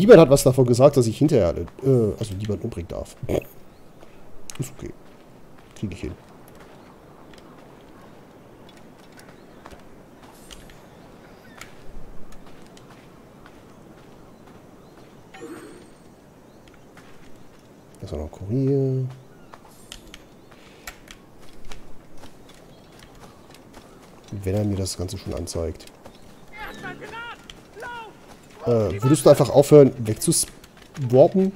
Niemand hat was davon gesagt, dass ich hinterher, äh, also niemand umbringen darf. Ist okay. Kriege ich hin. Das war noch Kurier. Wenn er mir das Ganze schon anzeigt. Äh, würdest du einfach aufhören, wegzuswarpen?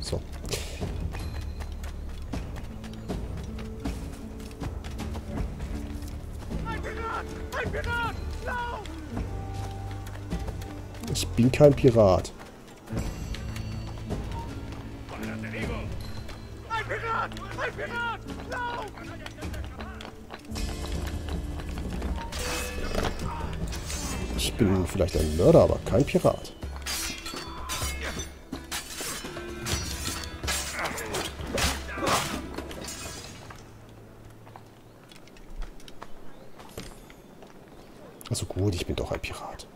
So. Ich bin kein Pirat. Ich bin vielleicht ein Mörder, aber kein Pirat. Also gut, ich bin doch ein Pirat.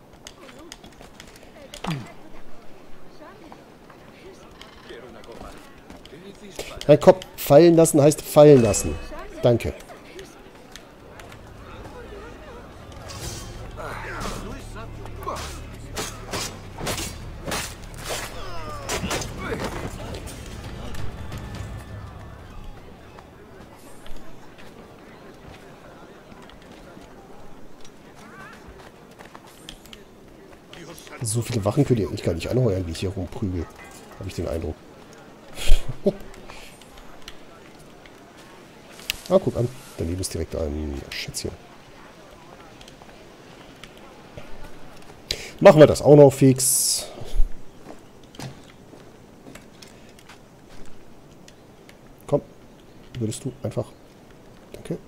Ein Kopf fallen lassen heißt fallen lassen. Danke. So viele Wachen könnt ihr eigentlich gar nicht anheuern, wie ich hier rumprügel. Habe ich den Eindruck. Ah, guck an. Daneben ist direkt ein Schätzchen. Machen wir das auch noch fix. Komm. Würdest du einfach... Danke.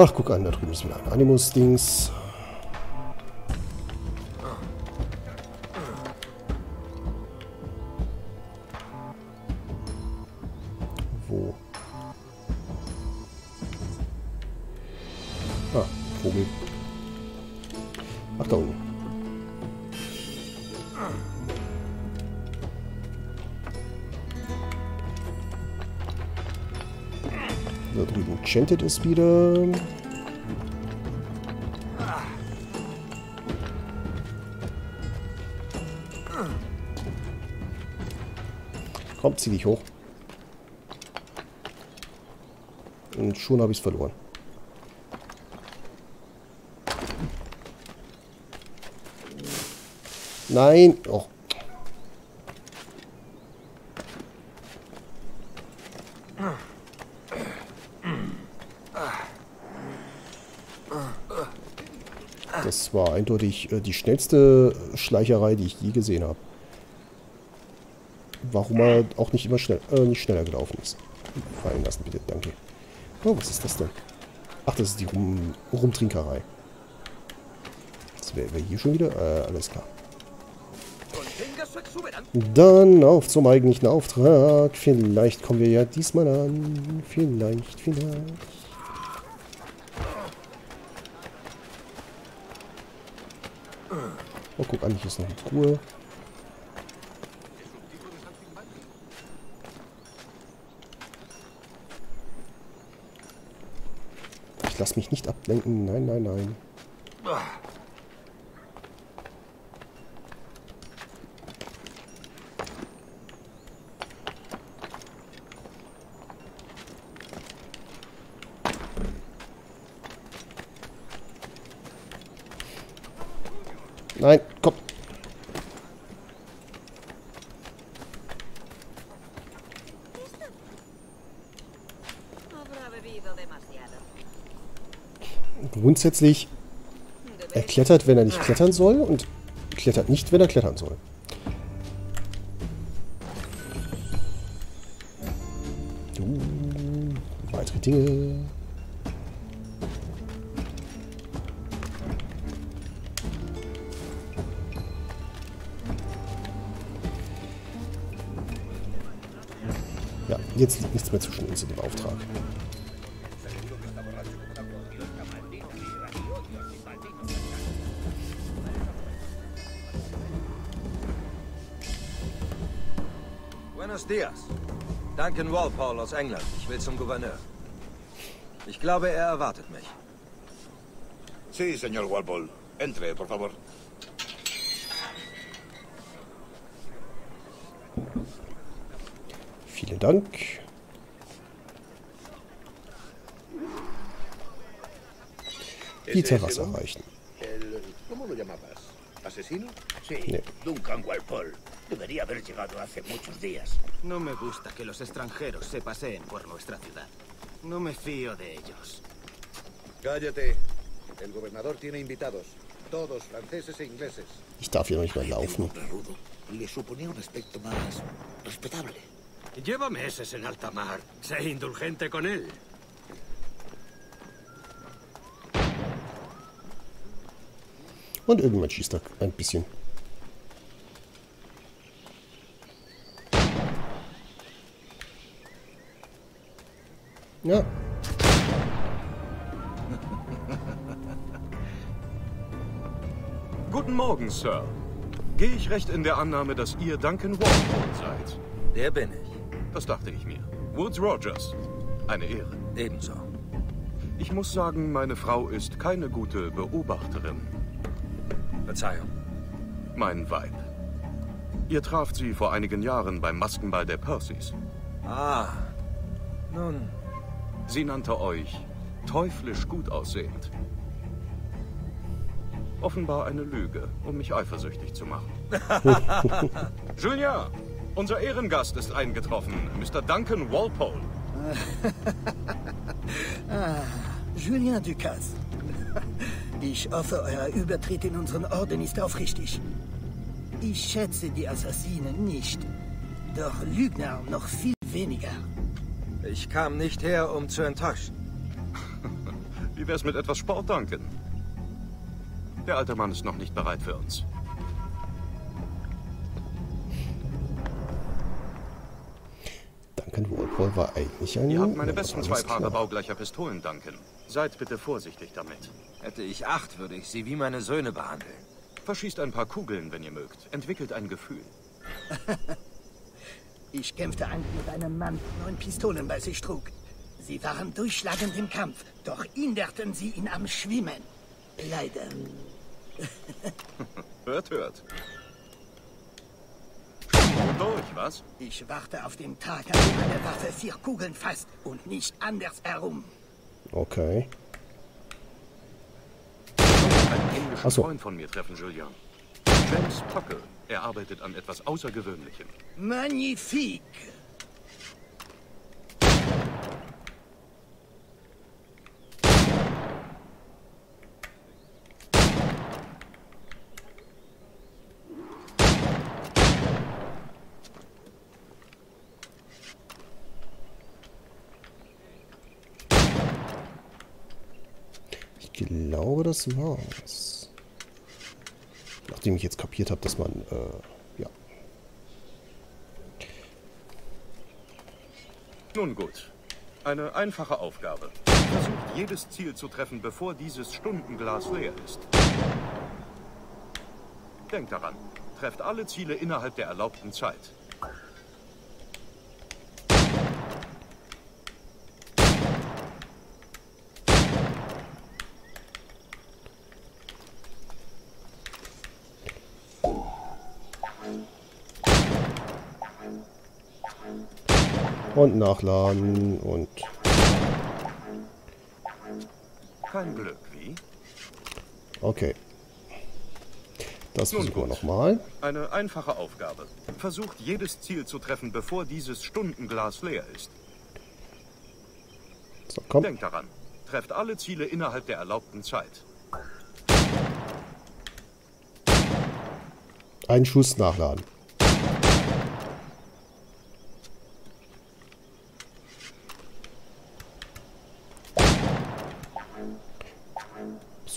Ach, guck an, da drüben ist wieder ein Animus-Dings. Wo? Ah, Vogel. Ach, da unten. Chantet es wieder. Komm, zieh dich hoch. Und schon habe ich es verloren. Nein. Oh. War eindeutig äh, die schnellste Schleicherei, die ich je gesehen habe. Warum er auch nicht immer schnell, äh, nicht schneller gelaufen ist. Fallen lassen, bitte. Danke. Oh, was ist das denn? Ach, das ist die Rum Rumtrinkerei. Das wäre wär hier schon wieder? Äh, alles klar. Dann auf zum eigentlichen Auftrag. Vielleicht kommen wir ja diesmal an. Vielleicht, vielleicht. Oh, guck an, hier ist noch eine Truhe. Ich lass mich nicht ablenken. Nein, nein, nein. Nein, komm. Grundsätzlich Er klettert, wenn er nicht klettern soll und klettert nicht, wenn er klettern soll. Uh, weitere Dinge. Ja, jetzt liegt nichts mehr zwischen uns in dem Auftrag. Buenos dias. Duncan Walpole aus England. Ich will zum Gouverneur. Ich glaube, er erwartet mich. Sí, señor Walpole. Entre, por favor. Vielen Dank. Die ¿Ese es Terrasse erreichen. ¿Asesino? Sí, Nee. Duncan Walpole. Debería haber llegado hace muchos días. No me gusta que los extranjeros se paseen por nuestra ciudad. No me fío de ellos. Cállate. El gobernador tiene invitados. Todos franceses e ingleses. Ich darf hier noch nicht mal laufen. hombre rudo. Le suponía un aspecto más respetable. Lleva meses en alta mar. Sé indulgente con él. Und irgendwann schießt er ein bisschen. Ja, Guten Morgen, Sir. Gehe ich recht in der Annahme, dass ihr Duncan Walpole seid? Der bin ich. Das dachte ich mir. Woods Rogers. Eine Ehre. Ebenso. Ich muss sagen, meine Frau ist keine gute Beobachterin. Verzeihung. Mein Weib. Ihr traft sie vor einigen Jahren beim Maskenball der Percys. Ah. Nun, Sie nannte euch teuflisch gut aussehend. Offenbar eine Lüge, um mich eifersüchtig zu machen. Julien, unser Ehrengast ist eingetroffen, Mr. Duncan Walpole. Julien Ducasse. Ich hoffe, euer Übertritt in unseren Orden ist aufrichtig. Ich schätze die Assassinen nicht, doch Lügner noch viel weniger. ich kam nicht her, um zu enttäuschen. Wie wär's mit etwas Sport, Duncan? Der alte Mann ist noch nicht bereit für uns. Duncan Walpole war eigentlich ein... Ihr habt meine besten zwei Paare klar. baugleicher Pistolen, Duncan. Seid bitte vorsichtig damit. Hätte ich acht, würde ich sie wie meine Söhne behandeln. Verschießt ein paar Kugeln, wenn ihr mögt. Entwickelt ein Gefühl. Ich kämpfte einst mit einem Mann, der neun Pistolen bei sich trug. Sie waren durchschlagend im Kampf, doch hinderten sie ihn am Schwimmen. Leider. Hört, hört. Schon durch, was? Ich warte auf den Tag, an dem meine Waffe vier Kugeln fasst und nicht andersherum. Okay. Einen englischen Ach so. Freund von mir treffen, Julian. James Tuckle. Er arbeitet an etwas Außergewöhnlichem. Magnifique! Ich glaube, das war's. Nachdem ich jetzt kapiert habe, dass man, äh, ja. Nun gut. Eine einfache Aufgabe. Versucht jedes Ziel zu treffen, bevor dieses Stundenglas leer ist. Denkt daran. Trefft alle Ziele innerhalb der erlaubten Zeit. Und nachladen und... Kein Glück, wie? Okay. Das versuchen wir nochmal. Eine einfache Aufgabe. Versucht jedes Ziel zu treffen, bevor dieses Stundenglas leer ist. So, komm. Denkt daran. Trefft alle Ziele innerhalb der erlaubten Zeit. Ein Schuss nachladen.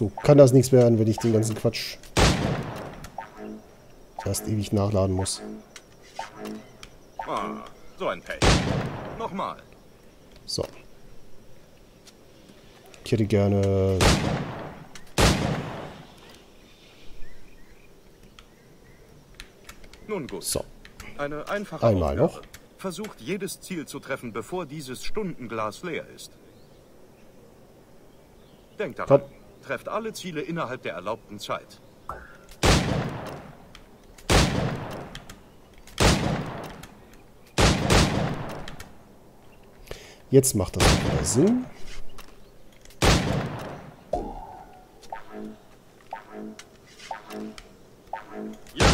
So kann das nichts werden, wenn ich den ganzen Quatsch erst ewig nachladen muss. Ah, so ein Pech. Nochmal. So. Ich hätte gerne... Nun gut. So. Eine einfache Einmal Aufgabe. noch. Versucht jedes Ziel zu treffen, bevor dieses Stundenglas leer ist. Denkt daran. Komm. Trefft alle Ziele innerhalb der erlaubten Zeit. Jetzt macht das wieder Sinn. Ja,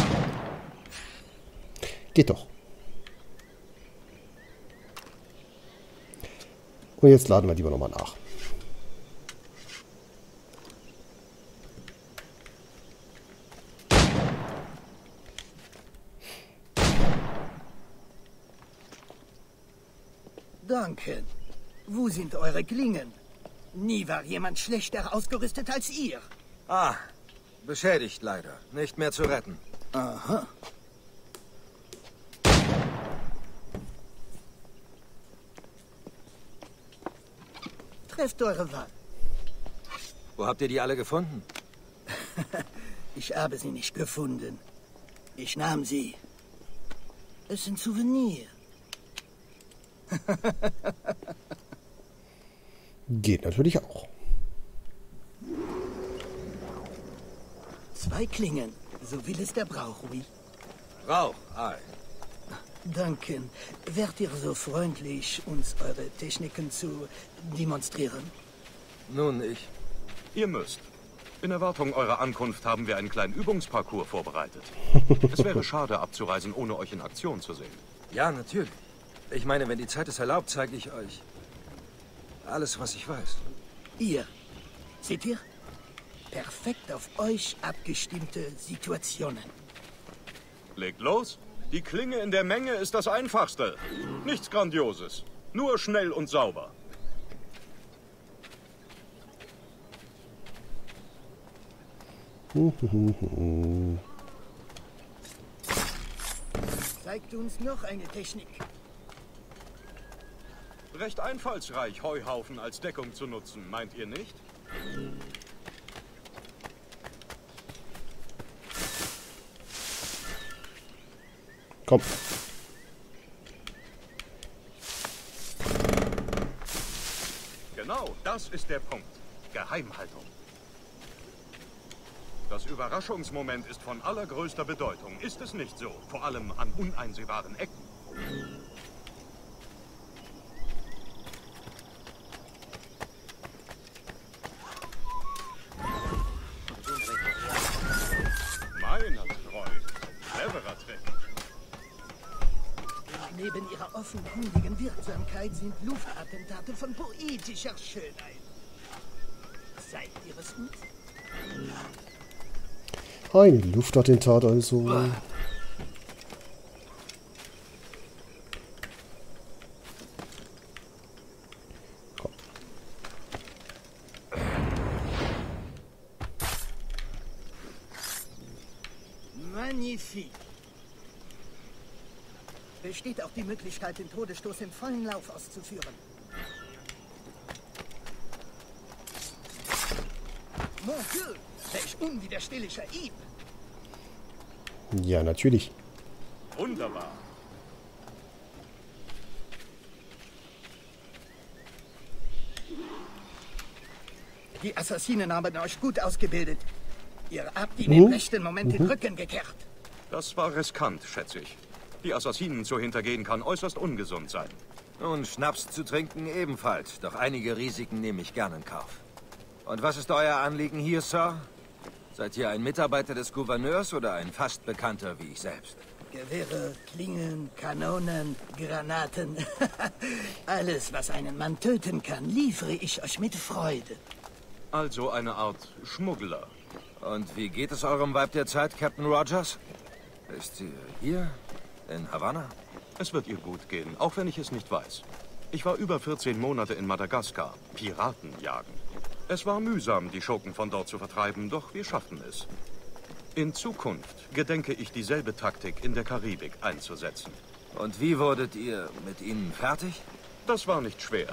Geht doch. Und jetzt laden wir lieber nochmal nach. Danke. Wo sind eure Klingen? Nie war jemand schlechter ausgerüstet als ihr. Ah, beschädigt leider. Nicht mehr zu retten. Aha. Trefft eure Wahl. Wo habt ihr die alle gefunden? Ich habe sie nicht gefunden. Ich nahm sie. Es sind Souvenir. Geht natürlich auch. Zwei Klingen. So will es der Brauch, oui. Rauch, ei. Danke. Wärt ihr so freundlich, uns eure Techniken zu demonstrieren? Nun, ich. ihr müsst. In Erwartung eurer Ankunft haben wir einen kleinen Übungsparcours vorbereitet. es wäre schade abzureisen, ohne euch in Aktion zu sehen. Ja, natürlich. Ich meine, wenn die Zeit es erlaubt, zeige ich euch alles, was ich weiß. Ihr. Seht ihr? Perfekt auf euch abgestimmte Situationen. Legt los. Die Klinge in der Menge ist das Einfachste. Nichts Grandioses. Nur schnell und sauber. Zeigt uns noch eine Technik. Recht einfallsreich, Heuhaufen als Deckung zu nutzen, meint ihr nicht? Komm. Genau, das ist der Punkt. Geheimhaltung. Das Überraschungsmoment ist von allergrößter Bedeutung. Ist es nicht so? Vor allem an uneinsehbaren Ecken. Neben ihrer offenkundigen Wirksamkeit sind Luftattentate von poetischer Schönheit. Seid ihr es uns? Ein Luftattentat also. Magnifique. Besteht auch die Möglichkeit, den Todesstoß im vollen Lauf auszuführen. Mon Dieu, welch unwiderstehlicher Hieb. Ja, natürlich. Wunderbar. Die Assassinen haben euch gut ausgebildet. Ihr habt ihnen im rechten Moment den Rücken gekehrt. Das war riskant, schätze ich. Die Assassinen zu hintergehen kann äußerst ungesund sein. Und Schnaps zu trinken ebenfalls. Doch einige Risiken nehme ich gern in Kauf. Und was ist euer Anliegen hier, Sir? Seid ihr ein Mitarbeiter des Gouverneurs oder ein fast Bekannter wie ich selbst? Gewehre, Klingen, Kanonen, Granaten. Alles, was einen Mann töten kann, liefere ich euch mit Freude. Also eine Art Schmuggler. Und wie geht es eurem Weib der Zeit, Captain Rogers? Ist sie hier? In Havanna? Es wird ihr gut gehen, auch wenn ich es nicht weiß. Ich war über 14 Monate in Madagaskar. Piraten jagen. Es war mühsam, die Schurken von dort zu vertreiben, doch wir schafften es. In Zukunft gedenke ich dieselbe Taktik in der Karibik einzusetzen. Und wie wurdet ihr mit ihnen fertig? Das war nicht schwer.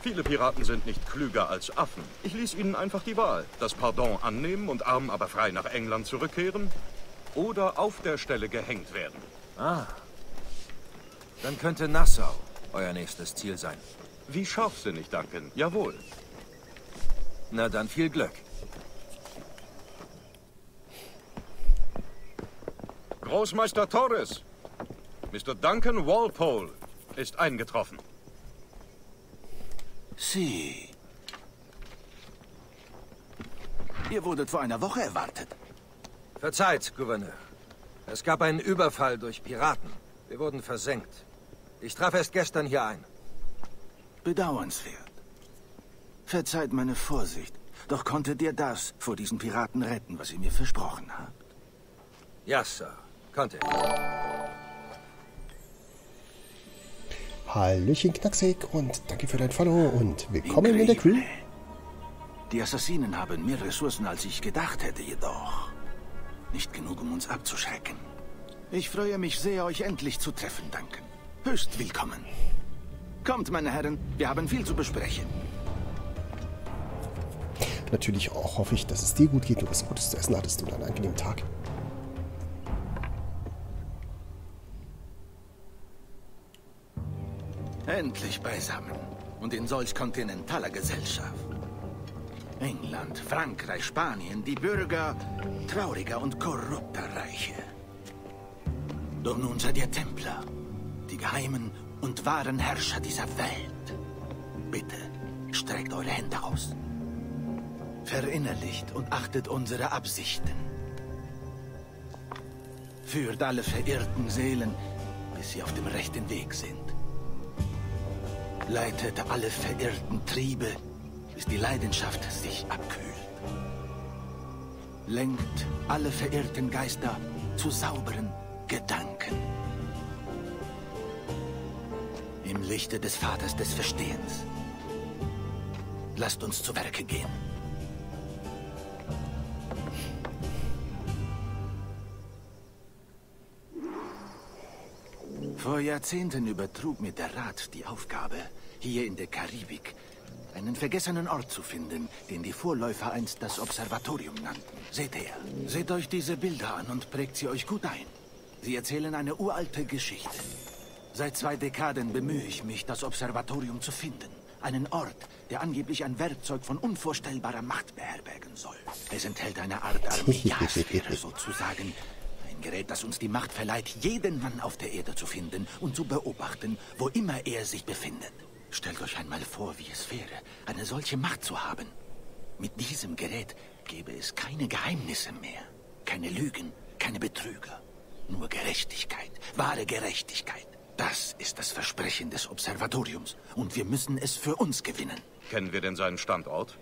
Viele Piraten sind nicht klüger als Affen. Ich ließ ihnen einfach die Wahl. Das Pardon annehmen und arm aber frei nach England zurückkehren oder auf der Stelle gehängt werden. Ah. Dann könnte Nassau euer nächstes Ziel sein. Wie scharfsinnig, Duncan. Jawohl. Na dann viel Glück. Großmeister Torres. Mr. Duncan Walpole ist eingetroffen. Sie. Ihr wurdet vor einer Woche erwartet. Verzeiht, Gouverneur. Es gab einen Überfall durch Piraten. Wir wurden versenkt. Ich traf erst gestern hier ein. Bedauernswert. Verzeiht meine Vorsicht. Doch konntet ihr das vor diesen Piraten retten, was ihr mir versprochen habt? Ja, Sir. Konnte ich. Hallöchen Knacksig und danke für dein Follow und willkommen in der Crew. Die Assassinen haben mehr Ressourcen, als ich gedacht hätte, jedoch. Nicht genug, um uns abzuschrecken. Ich freue mich sehr, euch endlich zu treffen, Duncan. Höchst willkommen. Kommt, meine Herren, wir haben viel zu besprechen. Natürlich auch hoffe ich, dass es dir gut geht und was Gutes zu essen hattest und einen angenehmen Tag. Endlich beisammen und in solch kontinentaler Gesellschaft. England, Frankreich, Spanien, die Bürger trauriger und korrupter Reiche. Doch nun seid ihr Templer, die geheimen und wahren Herrscher dieser Welt. Bitte, streckt eure Hände aus. Verinnerlicht und achtet unsere Absichten. Führt alle verirrten Seelen, bis sie auf dem rechten Weg sind. Leitet alle verirrten Triebe, bis die Leidenschaft sich abkühlt. Lenkt alle verirrten Geister zu sauberen Gedanken. Im Lichte des Vaters des Verstehens. Lasst uns zu Werke gehen. Vor Jahrzehnten übertrug mir der Rat die Aufgabe, hier in der Karibik einen vergessenen Ort zu finden, den die Vorläufer einst das Observatorium nannten. Seht her, seht euch diese Bilder an und prägt sie euch gut ein. Sie erzählen eine uralte Geschichte. Seit zwei Dekaden bemühe ich mich, das Observatorium zu finden. Einen Ort, der angeblich ein Werkzeug von unvorstellbarer Macht beherbergen soll. Es enthält eine Art Armiasphäre sozusagen. Ein Gerät, das uns die Macht verleiht, jeden Mann auf der Erde zu finden und zu beobachten, wo immer er sich befindet. Stellt euch einmal vor, wie es wäre, eine solche Macht zu haben. Mit diesem Gerät gäbe es keine Geheimnisse mehr, keine Lügen, keine Betrüger. Nur Gerechtigkeit, wahre Gerechtigkeit. Das ist das Versprechen des Observatoriums. Und wir müssen es für uns gewinnen. Kennen wir denn seinen Standort?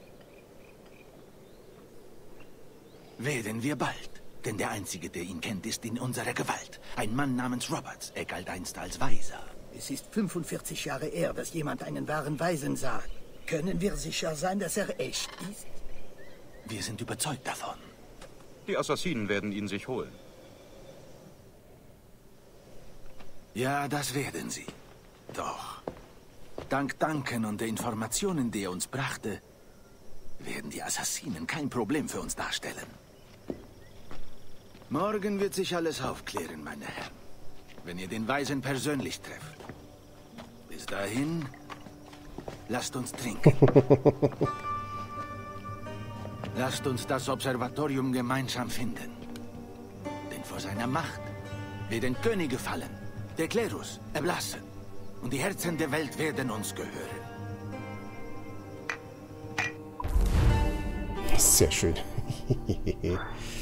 Werden wir bald. Denn der Einzige, der ihn kennt, ist in unserer Gewalt. Ein Mann namens Roberts. Er galt einst als Weiser. Es ist 45 Jahre her, dass jemand einen wahren Weisen sah. Können wir sicher sein, dass er echt ist? Wir sind überzeugt davon. Die Assassinen werden ihn sich holen. Ja, das werden sie. Doch, dank Duncan und der Informationen, die er uns brachte, werden die Assassinen kein Problem für uns darstellen. Morgen wird sich alles aufklären, meine Herren. Wenn ihr den Weisen persönlich trefft. Bis dahin, lasst uns trinken. lasst uns das Observatorium gemeinsam finden. Denn vor seiner Macht werden Könige fallen, der Klerus erblassen und die Herzen der Welt werden uns gehören. Sehr schön.